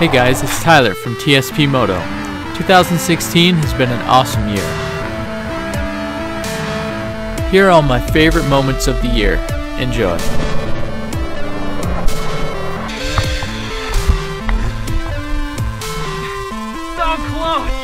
Hey guys, it's Tyler from TSP Moto. 2016 has been an awesome year. Here are all my favorite moments of the year. Enjoy. So close!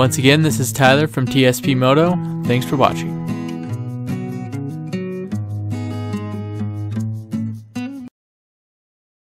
Once again, this is Tyler from TSP Moto. Thanks for watching.